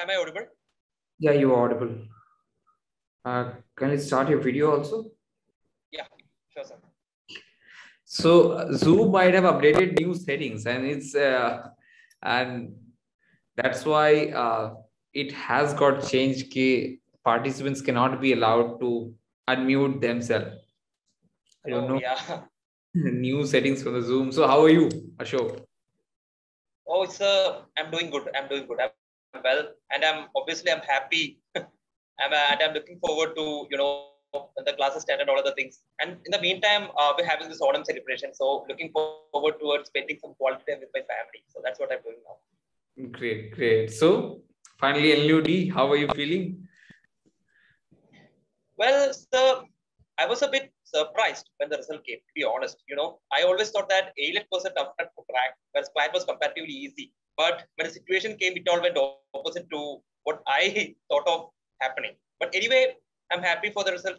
am I audible? Yeah, you are audible. Uh, can you start your video also? Yeah, sure, sir. So Zoom might have updated new settings, and it's uh, and that's why uh, it has got changed. Ki participants cannot be allowed to unmute themselves. I don't oh, know Yeah. new settings for the Zoom. So how are you, Ashok? Oh, it's uh, I'm doing good. I'm doing good. I'm well, and I'm obviously I'm happy. I'm uh, and I'm looking forward to you know the classes start and all other things. And in the meantime, uh, we're having this Onam celebration, so looking forward towards spending some quality time with my family. So that's what I'm doing now. Great, great. So finally, NLUD, how are you feeling? Well, so I was a bit surprised when the result came, to be honest. You know, I always thought that AILET was a tough nut to crack, whereas CLAT was comparatively easy. But when the situation came, it all went opposite to what I thought of happening. But anyway, I'm happy for the result.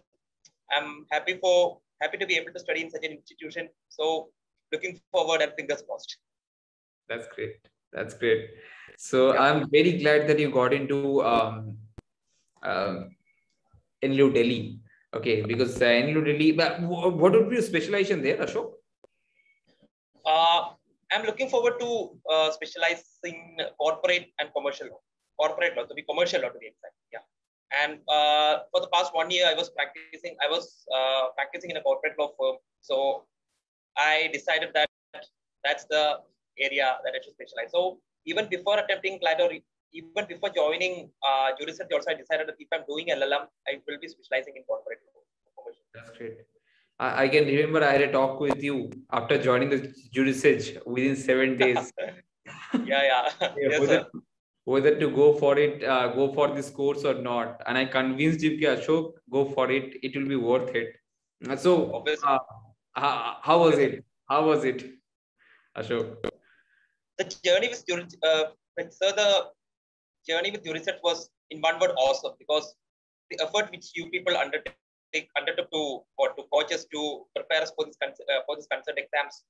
I'm happy for happy to be able to study in such an institution. So looking forward and fingers crossed. That's great. That's great. So yeah. I'm very glad that you got into um, uh, NLU Delhi. Okay, because uh, NLU Delhi, but what would be your specialization there, Ashok? Uh, I'm looking forward to uh, specializing corporate and commercial law. Corporate law, to be commercial law to be exact. Yeah. And uh, for the past one year, I was practicing. I was uh, practicing in a corporate law firm. So I decided that that's the area that I should specialize. So even before attempting CLAT or even before joining uh, Jurisedge, also I decided that if I'm doing LLM, I will be specializing in corporate law. That's great. I, I can remember I had a talk with you after joining the Jurisedge within seven days. yeah, yeah. yeah yes, sir whether to go for it, uh, go for this course or not. And I convinced him, Ashok, go for it. It will be worth it. So, uh, how, how was it? How was it, Ashok? The journey with uh, so the journey with Jurisedge was in one word awesome because the effort which you people undertake undertook to or to coach us to prepare us for this uh, for this concert exams.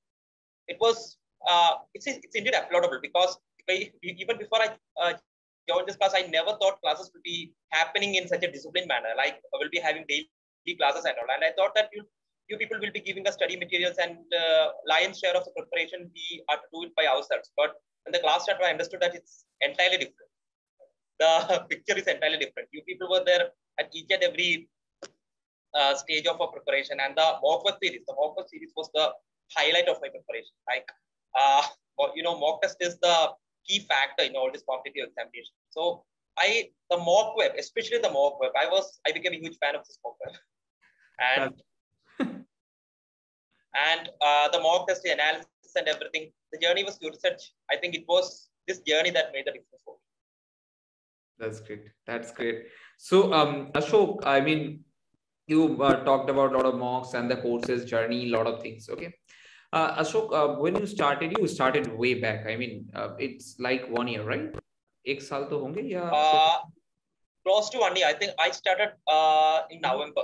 It was uh, it's it's indeed applaudable because even before I uh, joined this class, I never thought classes would be happening in such a disciplined manner. Like we'll be having daily classes and all. And I thought that you you people will be giving us study materials and uh, lion's share of the preparation we are to do it by ourselves. But when the class started, I understood that it's entirely different. The picture is entirely different. You people were there at each and every uh, stage of our preparation, and the mock work series. The mock work series was the highlight of my preparation. Like, uh, you know, mock test is the key factor in all this competitive examination. So I, the mock web, especially the mock web, I was, I became a huge fan of this mock web. And, and uh, the mock test, the analysis and everything, the journey was Jurisedge. I think it was this journey that made the difference for me. That's great. That's great. So, um, Ashok, I mean, you uh, talked about a lot of mocks and the courses journey, a lot of things. Okay. Uh, Ashok, uh, when you started, you started way back. I mean, uh, it's like one year, right? एक साल तो close to one year. I think I started uh, in November.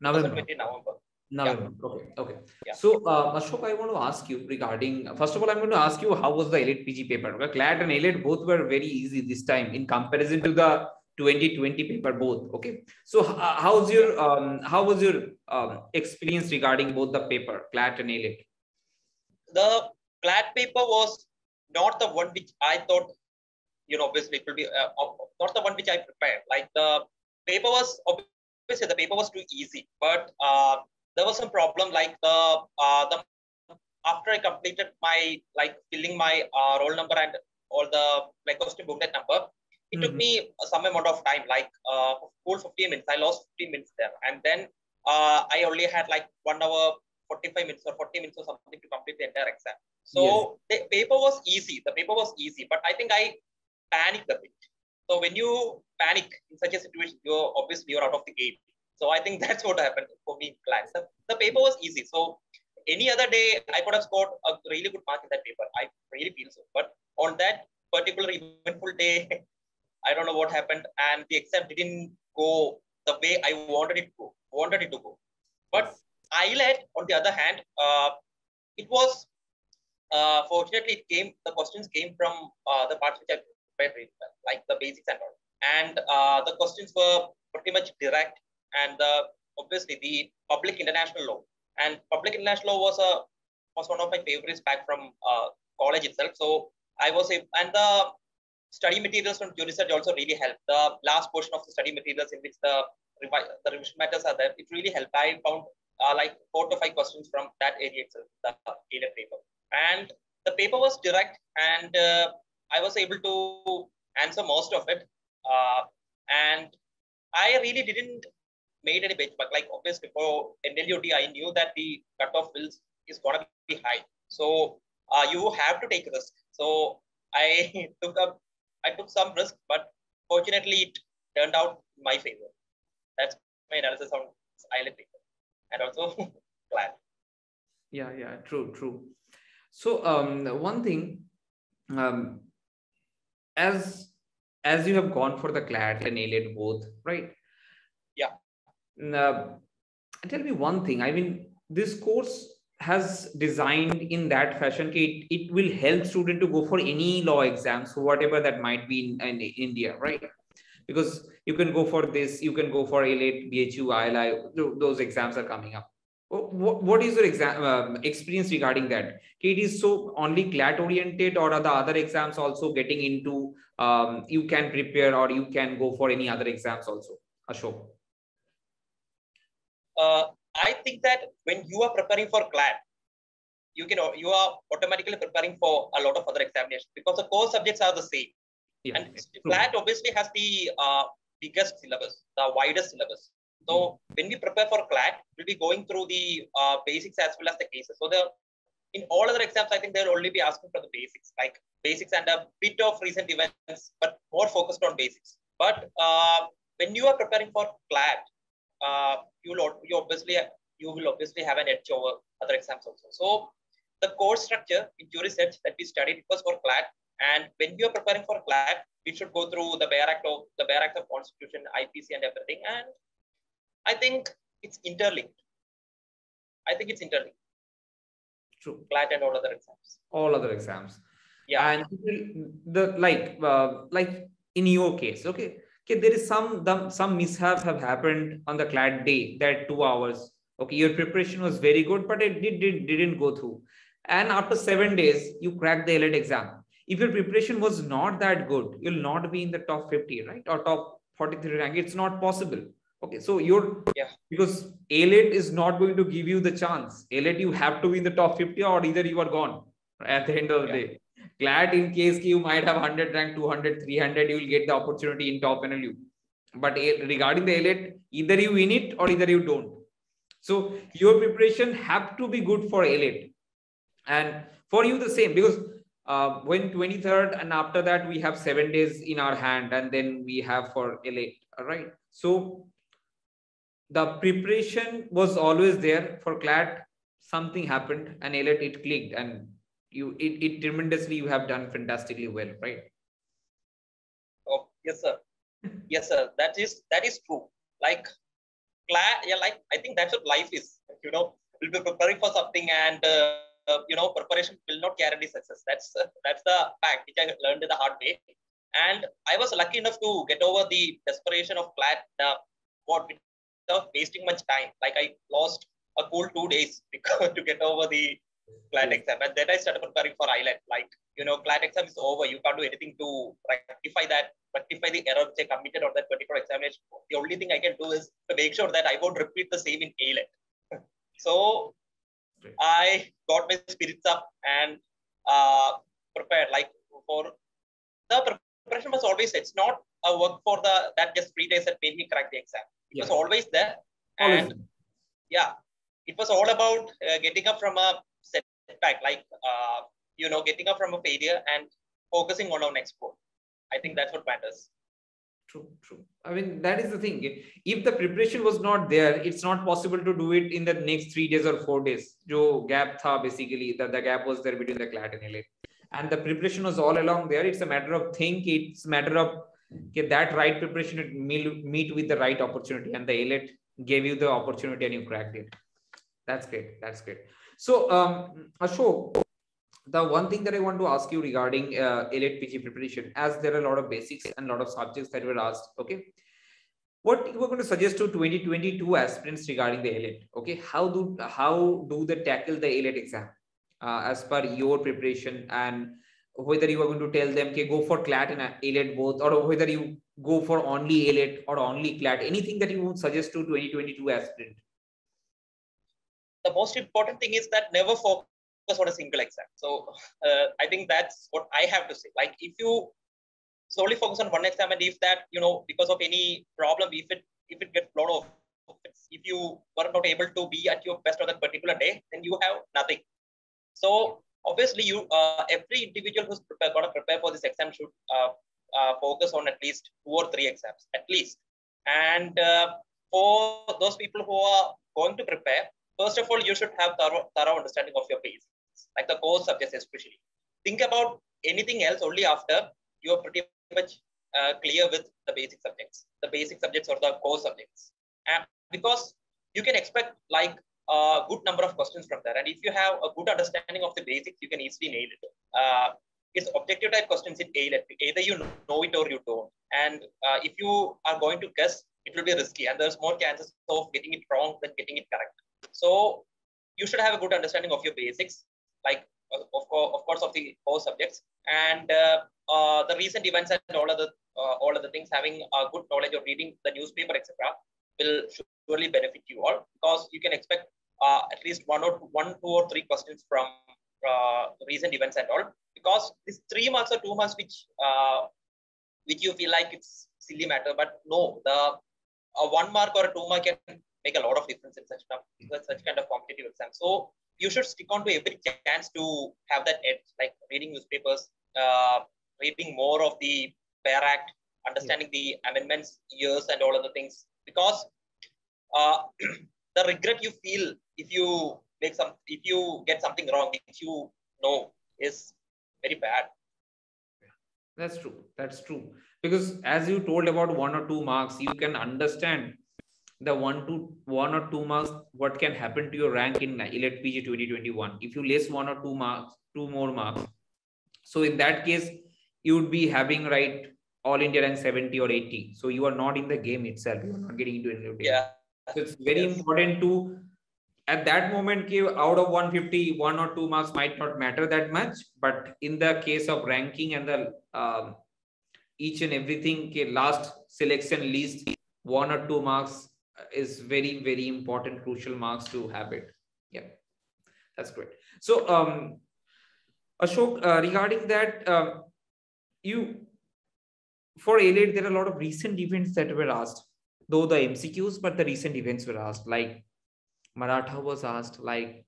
November. November. November. Yeah. Okay. Okay. Yeah. So, uh, Ashok, I want to ask you regarding. First of all, I'm going to ask you how was the AILET PG paper? Okay? CLAT and AILET both were very easy this time in comparison to the 2020 paper both. Okay. So, uh, how's your um, how was your um, experience regarding both the paper CLAT and AILET? the CLAT paper was not the one which I thought, you know, obviously it will be uh, not the one which I prepared. Like the paper was obviously the paper was too easy, but uh, there was some problem like the uh, the after I completed my like filling my uh, roll number and all the like question booklet number, it mm-hmm. took me some amount of time, like uh, full 15 minutes. I lost 15 minutes there, and then uh, I only had like one hour 45 minutes or 40 minutes or something to complete the entire exam. So yes. the paper was easy. The paper was easy, but I think I panicked a bit. So when you panic in such a situation, you're obviously you're out of the game. So I think that's what happened for me in class. The, the paper was easy. So any other day, I could have scored a really good mark in that paper. I really feel so. But on that particular eventful day, I don't know what happened, and the exam didn't go the way I wanted it to wanted it to go. But AILET, on the other hand, uh, it was uh, fortunately it came. The questions came from uh, the parts which I prepared really well, like the basics and all. And uh, the questions were pretty much direct and the obviously the public international law and public international law was a was one of my favorites back from uh, college itself. So I was a and the study materials from Jurisedge also really helped. The last portion of the study materials in which the the revision matters are there, it really helped. I found uh, like four to five questions from that area itself, the AILET paper. And the paper was direct and uh, I was able to answer most of it. Uh, and I really didn't made any benchmark. Like obviously for NLUD, I knew that the cutoff bills is gonna be high. So uh, you have to take risk. So I took up, I took some risk, but fortunately it turned out in my favor. That's my analysis on AILET paper and also plan. Yeah, yeah, true, true. So um, one thing, um, as as you have gone for the CLAT and AILET both, right? Yeah. Uh, tell me one thing. I mean, this course has designed in that fashion it, it will help student to go for any law exams whatever that might be in, in india right? Because you can go for this you can go for AILET bhu ili those exams are coming up. What, what is your exam uh, experience regarding that? It is so only clat oriented or are the other exams also getting into um, you can prepare or you can go for any other exams also? Ashok. Uh, I think that when you are preparing for CLAT, you can you are automatically preparing for a lot of other examinations because the core subjects are the same. Yeah, and CLAT obviously has the uh, biggest syllabus, the widest syllabus. So mm when we prepare for CLAT, we'll be going through the uh, basics as well as the cases. So the in all other exams, I think they'll only be asking for the basics, like basics and a bit of recent events, but more focused on basics. But uh, when you are preparing for CLAT, uh, you will you obviously you will obviously have an edge over other exams also. So the course structure in Jurisedge that we studied was for CLAT, and when you are preparing for CLAT, we should go through the bare act of the bare act of constitution, IPC, and everything. And I think it's interlinked. I think it's interlinked. True. CLAT and all other exams. All other exams. Yeah. And the like uh, like in your case, okay okay there is some some mishap have happened on the CLAT day that two hours. Okay your preparation was very good but it did, did didn't go through. And after seven days you crack the AILET exam. If your preparation was not that good you'll not be in the top 50 right? Or top 43 rank. It's not possible. Okay so you're yeah. because AILET is not going to give you the chance. AILET you have to be in the top 50 or either you are gone at the end of the yeah. day CLAT in case you might have 100 rank, 200, 300, you will get the opportunity in top NLU. But regarding the AILET, either you win it or either you don't. So your preparation have to be good for AILET. And for you the same because uh, when 23rd and after that we have seven days in our hand and then we have for AILET. All right. So the preparation was always there for CLAT. Something happened and AILET it clicked and you it, it tremendously you have done fantastically well right? Oh yes sir. Yes sir. That is that is true. Like yeah like i think that's what life is. You know we'll be preparing for something and uh, you know preparation will not guarantee success. That's uh, that's the fact which i learned the hard way. And i was lucky enough to get over the desperation of CLAT uh, what without wasting much time. Like i lost a cool two days because to get over the CLAT exam. And then I started preparing for AILET. Like, you know, CLAT exam is over. You can't do anything to rectify that, rectify the error they committed on that particular examination. The only thing I can do is to make sure that I won't repeat the same in AILET. so I got my spirits up and uh, prepared. Like for the preparation was always it's not a work for the that just three days that made me crack the exam. It yeah. was always there. Always. And yeah, it was all about uh, getting up from a setback, like uh, you know, getting up from a failure and focusing on our next goal. I think that's what matters. True, true. I mean, that is the thing. If the preparation was not there, it's not possible to do it in the next three days or four days. Jo gap tha basically, the, the gap was there between the CLAT and AILET. And the preparation was all along there. It's a matter of think. It's a matter of get that right preparation meet, meet with the right opportunity. And the AILET gave you the opportunity and you cracked it. That's great. That's great. So, um, Ashok, the one thing that I want to ask you regarding uh, PG preparation, as there are a lot of basics and a lot of subjects that were asked, okay, what you are going to suggest to 2022 aspirants regarding the AILET? Okay, how do how do they tackle the AILET exam uh, as per your preparation and whether you are going to tell them, okay, go for CLAT and AILET both, or whether you go for only AILET or only CLAT, anything that you would suggest to 2022 aspirant? The most important thing is that never focus on a single exam. So uh, I think that's what I have to say. Like if you solely focus on one exam and if that, you know, because of any problem, if it if it gets blown off, if you were not able to be at your best on that particular day, then you have nothing. So obviously you uh, every individual who's prepared, going to prepare for this exam should uh, uh, focus on at least two or three exams at least and uh, for those people who are going to prepare first of all you should have thorough, thorough understanding of your basics like the core subjects especially think about anything else only after you're pretty much uh, clear with the basic subjects the basic subjects or the core subjects and because you can expect like a good number of questions from there. And if you have a good understanding of the basics, you can easily nail it. Uh, it's objective type questions in A. Either you know it or you don't. And uh, if you are going to guess, it will be risky. And there's more chances of getting it wrong than getting it correct. So you should have a good understanding of your basics, like uh, of, course, of course of the core subjects. And uh, uh, the recent events and all of the uh, all of the things having a good knowledge of reading the newspaper etc will surely benefit you all. Because you can expect uh, at least one or two, one, two or three questions from uh, recent events and all. Because these three marks or two marks, which uh, which you feel like it's silly matter, but no, the a one mark or a two mark can make a lot of difference in such kind of, such kind of competitive exam. So you should stick on to every chance to have that edge, like reading newspapers, uh, reading more of the bare Act, understanding yeah. the amendments, years, and all other things. Because uh, the regret you feel if you make some if you get something wrong if you know is very bad that's true that's true because as you told about one or two marks you can understand the one to one or two marks what can happen to your rank in AILET pg 2021 if you less one or two marks two more marks. So in that case you would be having right all india rank 70 or 80 so you are not in the game itself. You are not getting into any yeah. So it's very yes. important to at that moment Give out of 150 one or two marks might not matter that much. But in the case of ranking and the um, each and everything last selection list one or two marks is very very important crucial marks to have it yeah that's great so um ashok uh, regarding that uh, you for AILET there are a lot of recent events that were asked though the mcqs but the recent events were asked like Maratha was asked, like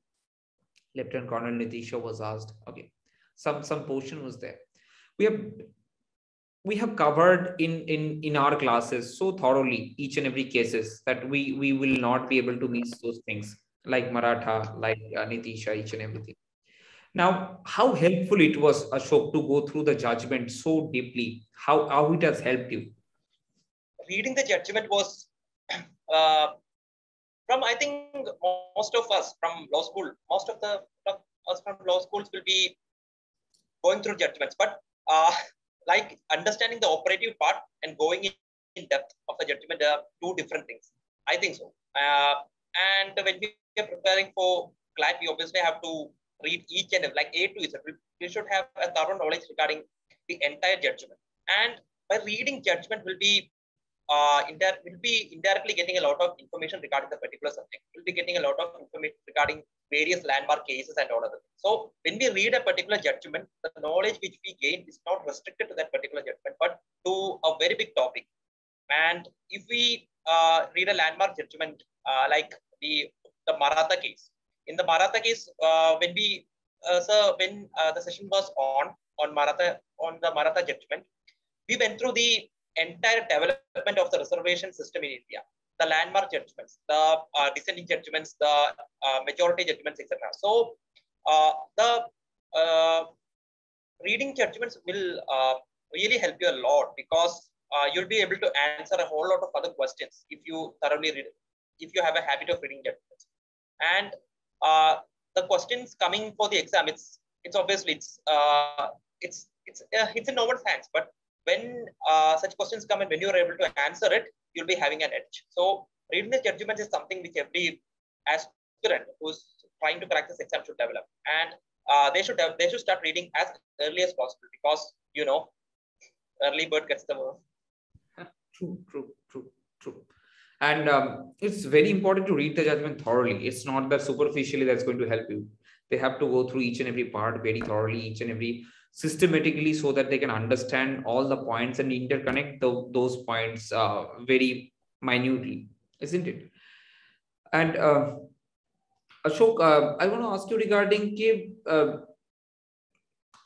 Lieutenant Colonel Nitisha was asked. Okay, some some portion was there. We have we have covered in in in our classes so thoroughly each and every cases that we we will not be able to miss those things like Maratha, like uh, Nitisha, each and everything. Now, how helpful it was, Ashok, to go through the judgment so deeply? How how it has helped you? Reading the judgment was uh, from I think most of us from law school, most of the us from law schools will be going through judgments, but uh, like understanding the operative part and going in, depth of the judgment are two different things. I think so. Uh, and when we are preparing for CLAT, we obviously have to read each and every, like A to Z. We should have a thorough knowledge regarding the entire judgment. And by reading judgment will be uh, indir- will be indirectly getting a lot of information regarding the particular subject. We'll be getting a lot of information regarding various landmark cases and all other things. So when we read a particular judgment, the knowledge which we gain is not restricted to that particular judgment, but to a very big topic. And if we uh, read a landmark judgment uh, like the the Maratha case, in the Maratha case, uh, when we uh, so when uh, the session was on on Maratha on the Maratha judgment, we went through the entire development of the reservation system in India, the landmark judgments, the uh, dissenting judgments, the uh, majority judgments, etc. So uh, the uh, reading judgments will uh, really help you a lot because uh, you'll be able to answer a whole lot of other questions if you thoroughly read, if you have a habit of reading judgments. And the questions coming for the exam, it's it's obviously it's it's it's it's in no one's hands. But when uh, such questions come and when you are able to answer it, you'll be having an edge. So reading the judgments is something which every aspirant who's trying to crack this exam should develop, and uh, they should have, they should start reading as early as possible because you know early bird gets the worm. True, true, true, true. And um, it's very important to read the judgment thoroughly. It's not that superficially that's going to help you. They have to go through each and every part very thoroughly, each and every systematically, so that they can understand all the points and interconnect the, those points uh, very minutely, isn't it? And uh, Ashok, uh, I want to ask you regarding uh,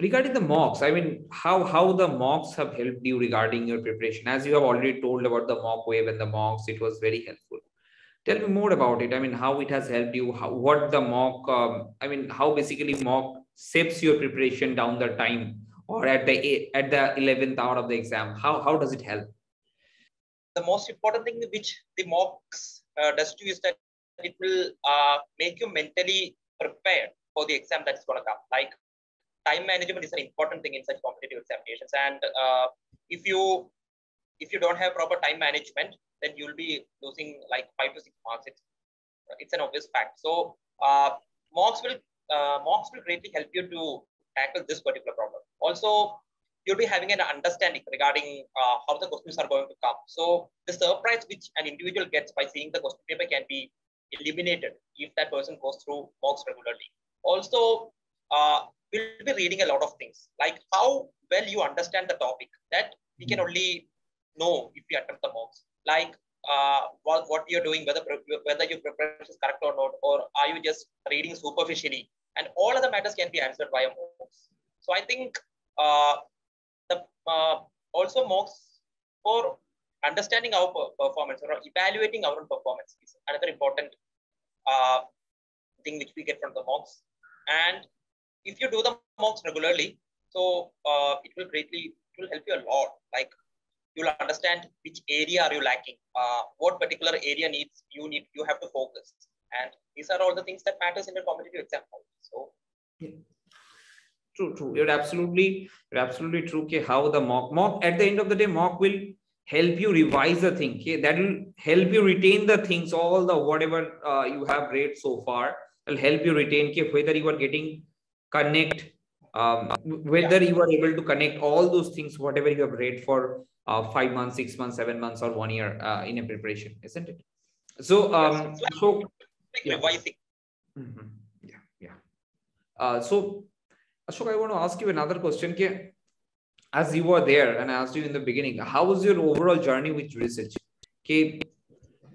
regarding the mocks. I mean, how how the mocks have helped you regarding your preparation? As you have already told about the mock wave and the mocks, it was very helpful. Tell me more about it. I mean, how it has helped you. How, what the mock? Um, I mean, how basically mock shapes your preparation down the time or at the at the eleventh hour of the exam. How how does it help? The most important thing which the mocks uh, does to you is that it will uh, make you mentally prepared for the exam that's going to come. Like time management is an important thing in such competitive examinations. And uh, if you if you don't have proper time management, then you'll be losing like five to six marks. It's it's an obvious fact. So uh, mocks will uh, mocks will greatly help you to tackle this particular problem. Also, you'll be having an understanding regarding uh, how the questions are going to come. So the surprise which an individual gets by seeing the question paper can be eliminated if that person goes through mocks regularly. Also, uh, we'll be reading a lot of things like how well you understand the topic that we can only know if you attempt the mocks. Like uh, what, what you're doing, whether whether your preparation is correct or not, or are you just reading superficially? And all other matters can be answered via mocks. So I think uh, the uh, also mocks for understanding our performance or evaluating our own performance is another important uh, thing which we get from the mocks. And if you do the mocks regularly, so uh, it will greatly, it will help you a lot. Like you'll understand which area are you lacking, uh, what particular area needs you need, you have to focus. And these are all the things that matters in a competitive exam. So. Yeah. True, true. You're absolutely, you're absolutely true. Okay, how the mock, mock at the end of the day, mock will help you revise the thing okay that will help you retain the things all the whatever uh, you have read so far will help you retain okay, whether you are getting connect um, whether you are able to connect all those things whatever you have read for uh, five months six months seven months or one year uh, in a preparation isn't it so um yes, so yeah. Mm -hmm. yeah yeah uh, so ashok i want to ask you another question okay as you were there and I asked you in the beginning, how was your overall journey with Jurisedge? Okay,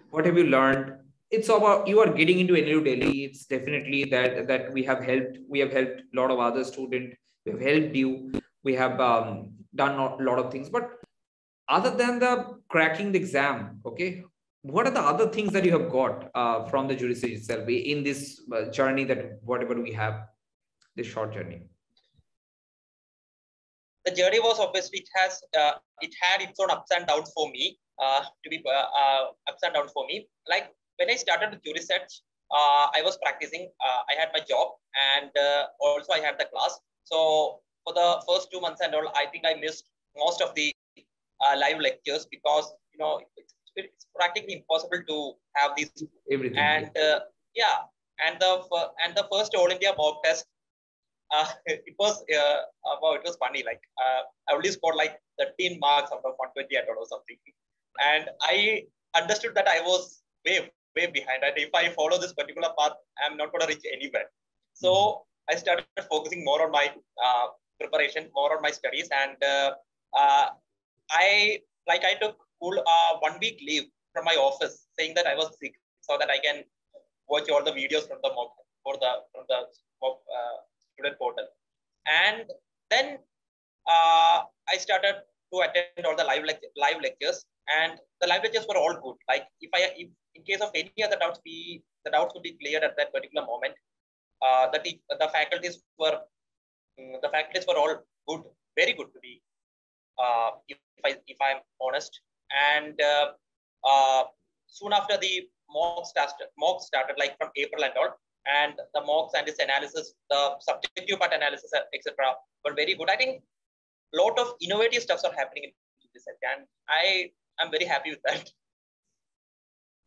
what have you learned? It's about you are getting into NLU Delhi. It's definitely that that we have helped. We have helped a lot of other students. We have helped you. We have um, done a lot of things. But other than the cracking the exam, okay, what are the other things that you have got uh, from the jury itself in this uh, journey that whatever we have, this short journey? the journey was obviously it has uh, it had its own ups and downs for me uh, to be uh, uh ups and downs for me like when i started Jurisedge uh, i was practicing i had my job and also i had the class so for the first two months and all i think i missed most of the live lectures because you know it's, practically impossible to have these everything and yeah and the and the first all india mock test uh, it was uh, uh, well, it was funny. Like uh, I only scored like 13 marks out of 120 at or something, and I understood that I was way way behind. And if I follow this particular path, I'm not going to reach anywhere. So mm-hmm. I started focusing more on my uh, preparation, more on my studies, and uh, uh, I like I took full one week leave from my office, saying that I was sick, so that I can watch all the videos from the mock for the from the mock, student portal. And then uh, I started to attend all the live, live lectures and the live lectures were all good. Like if I, if, in case of any other doubts, we, the doubts would be cleared at that particular moment. Uh, the, the faculties were, mm, the faculties were all good, very good to be, uh, if, I, if I'm honest. And uh, uh, soon after the mock started, mock started like from April and all, and the mocks and its analysis, the subjective part analysis, etc., were very good. I think a lot of innovative stuffs are happening in this and I am very happy with that.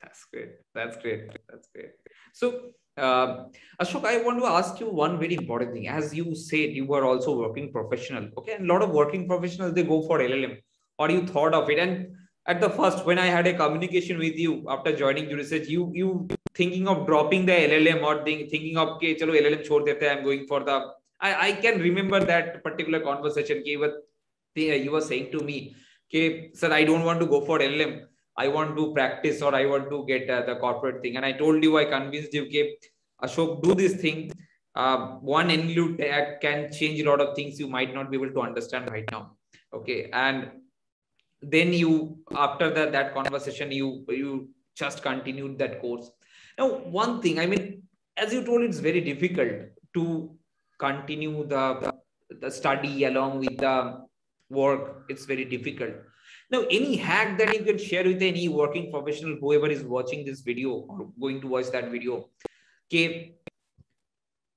That's great. That's great. That's great. So, uh, Ashok, I want to ask you one very important thing. As you said, you were also working professional. Okay, and a lot of working professionals they go for LLM, or you thought of it. And at the first, when I had a communication with you after joining Jurisedge, you you thinking of dropping the LLM or thinking of okay, chalo LLM chhod dete, I'm going for the. I, I can remember that particular conversation. Ke, you were saying to me, okay, sir, I don't want to go for LLM. I want to practice or I want to get uh, the corporate thing. And I told you, I convinced you, okay, Ashok, do this thing. Uh, one NLU tag can change a lot of things you might not be able to understand right now. Okay. And then you, after that, that conversation, you, you just continued that course. Now, one thing, I mean, as you told, it's very difficult to continue the, the study along with the work. It's very difficult now, any hack that you can share with any working professional, whoever is watching this video or going to watch that video, okay,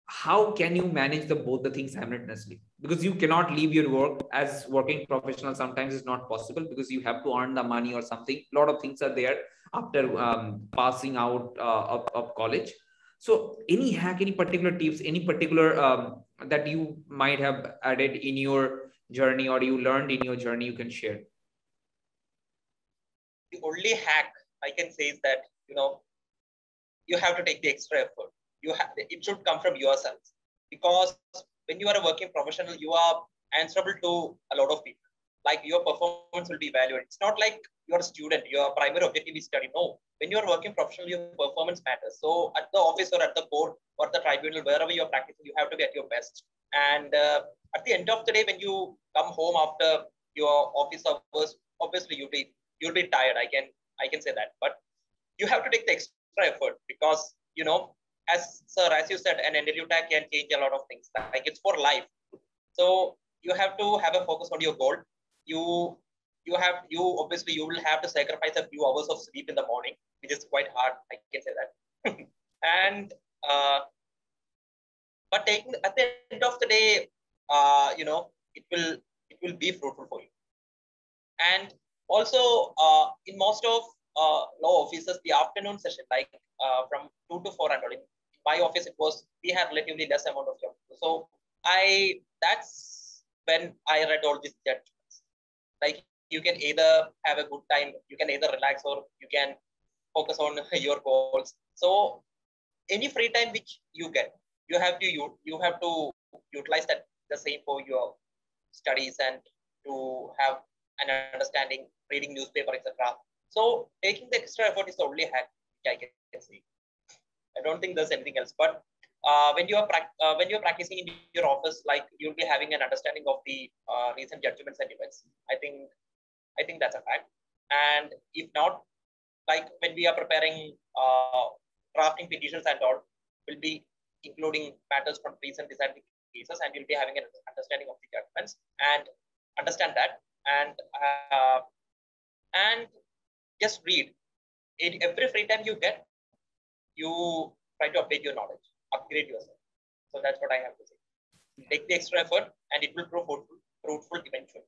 how can you manage the both the things simultaneously? Because you cannot leave your work as working professional. Sometimes it's not possible because you have to earn the money or something. A lot of things are there after um, passing out uh, of, of college. So, any hack, any particular tips, any particular um, that you might have added in your journey or you learned in your journey, you can share the only hack I can say is that you know you have to take the extra effort. You have it should come from yourself because when you are a working professional, you are answerable to a lot of people. Like your performance will be evaluated. It's not like you're a student. Your primary objective is study. No, when you are working professional, your performance matters. So at the office or at the court or the tribunal, wherever you're practicing, you have to be at your best. And uh, at the end of the day, when you come home after your office hours, obviously you'll be you'll be tired. I can I can say that, but you have to take the extra effort because you know, as sir, as you said, an NLU tag can change a lot of things. Like it's for life. So you have to have a focus on your goal. You you have you obviously you will have to sacrifice a few hours of sleep in the morning, which is quite hard. I can say that. and uh, but taking at the end of the day, uh, you know, it will it will be fruitful for you. And also, uh, in most of uh, law offices, the afternoon session, like uh, from 2 to 4 and in my office, it was, we had relatively less amount of job. So I, that's when I read all these judgments. Like you can either have a good time, you can either relax or you can focus on your goals. So any free time which you get, you have to you, you have to utilize that the same for your studies and to have an understanding, reading newspaper, etc. So taking the extra effort is the only hack I can see. I don't think there's anything else. But uh, when you are uh, when you're practicing in your office, like you'll be having an understanding of the uh, recent judgments and events. I think I think that's a fact. And if not, like when we are preparing uh, drafting petitions and all, we'll be including matters from recent deciding cases, and you'll be having an understanding of the judgments and understand that and uh, and just read. In every free time you get, you try to update your knowledge, upgrade yourself. So that's what I have to say. Yeah. Take the extra effort, and it will prove fruitful, fruitful eventually.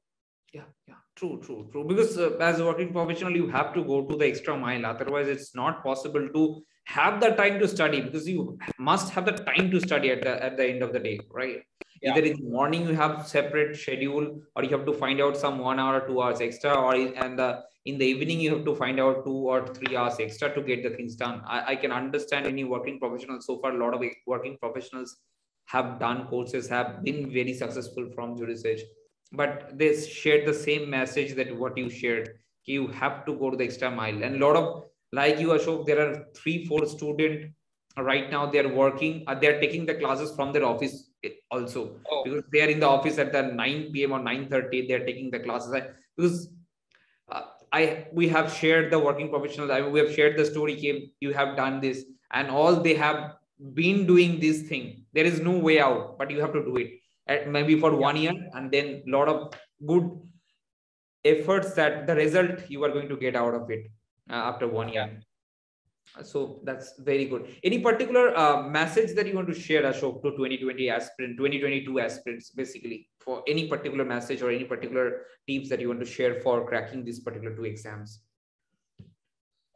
Yeah, yeah, true, true, true. Because uh, as a working professional, you have to go to the extra mile. Otherwise, it's not possible to have the time to study because you must have the time to study at the at the end of the day, right? yeah. either in the morning you have separate schedule or you have to find out some one hour two hours extra or and the in the evening you have to find out two or three hours extra to get the things done i, I can understand any working professionals so far a lot of working professionals have done courses have been very successful from Jurisedge but they shared the same message that what you shared you have to go to the extra mile and a lot of like you ashok there are three four student right now they're working uh, they're taking the classes from their office also oh. because they are in the office at the 9 p.m. or 9:30. They are taking the classes because I we have shared the working professionals. I mean, we have shared the story. Came you have done this, and all they have been doing this thing. There is no way out, but you have to do it. At maybe for one year, and then a lot of good efforts that the result you are going to get out of it uh, after one year. So that's very good. Any particular uh, message that you want to share, Ashok, to 2020 aspirant, 2022 aspirants, basically, for any particular message or any particular tips that you want to share for cracking these particular two exams?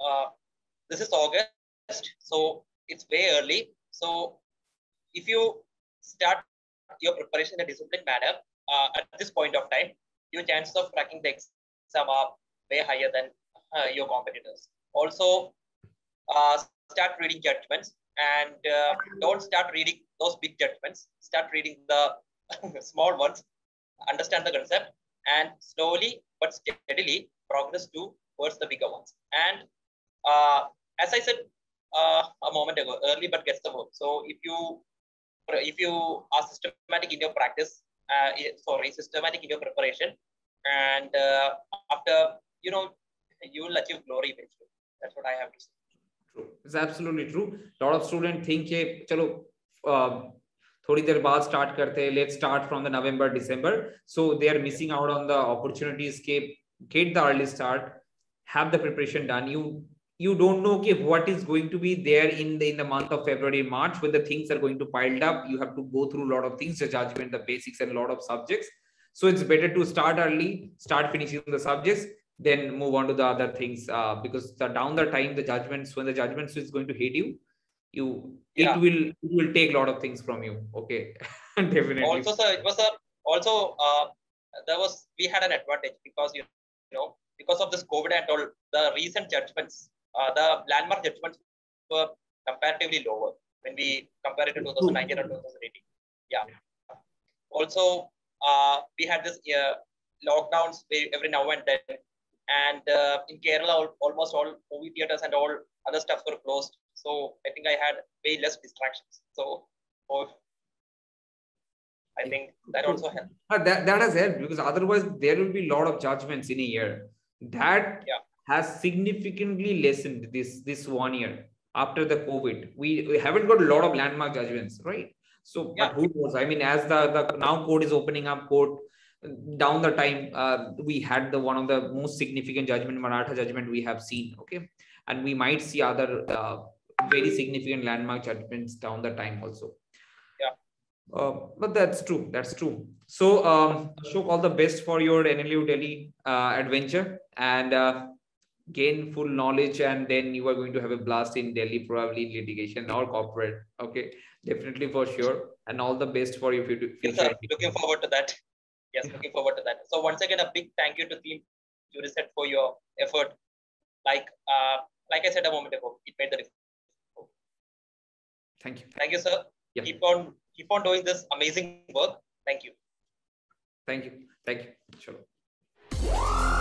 Uh, this is August, so it's way early. So if you start your preparation in a disciplined manner uh, at this point of time, your chances of cracking the exam are way higher than uh, your competitors. Also, uh, start reading judgments and uh, don't start reading those big judgments. Start reading the small ones, understand the concept, and slowly but steadily progress towards the bigger ones. And uh, as I said uh, a moment ago, early but gets the work. So if you if you are systematic in your practice, uh, sorry, systematic in your preparation, and uh, after you know you will achieve glory eventually. That's what I have to say True. It's absolutely true. A lot of students think कि चलो uh, थोड़ी देर बाद start करते हैं let's start from the November December so they are missing out on the opportunities के get the early start have the preparation done you you don't know okay, what is going to be there in the in the month of february march when the things are going to piled up you have to go through a lot of things the judgment the basics and a lot of subjects so it's better to start early start finishing the subjects then move on to the other things uh, because the, down the time the judgments when the judgments is going to hit you you yeah. it will it will take a lot of things from you okay? Definitely. Also sir it was a also uh, there was we had an advantage because you know because of this covid and all the recent judgments uh, the landmark judgments were comparatively lower when we compare it to 2019 or 2018 yeah. Also uh, we had this uh, lockdowns every now and then and uh, in Kerala, almost all movie theaters and all other stuff were closed. So I think I had way less distractions. So oh, I think that also helped. Uh, that, that has helped because otherwise there will be a lot of judgments in a year. That yeah. has significantly lessened this this one year after the COVID. We, we haven't got a lot of landmark judgments, right? So, yeah. but who knows? I mean, as the, the now court is opening up, court down the time uh, we had the one of the most significant judgment maratha judgment we have seen okay? And we might see other uh, very significant landmark judgments down the time also. Yeah. Uh, but that's true that's true. So um Ashok, all the best for your nlu delhi uh, adventure. And uh, gain full knowledge and then you are going to have a blast in delhi probably in litigation or corporate okay? Definitely for sure. And all the best for your future yes, looking forward to that yes, looking forward to that. So once again, a big thank you to Team Jurisedge for your effort. Like uh, like I said a moment ago, it made the difference. Thank you. Thank you, sir. Yeah. Keep on keep on doing this amazing work. Thank you. Thank you. Thank you. Sure.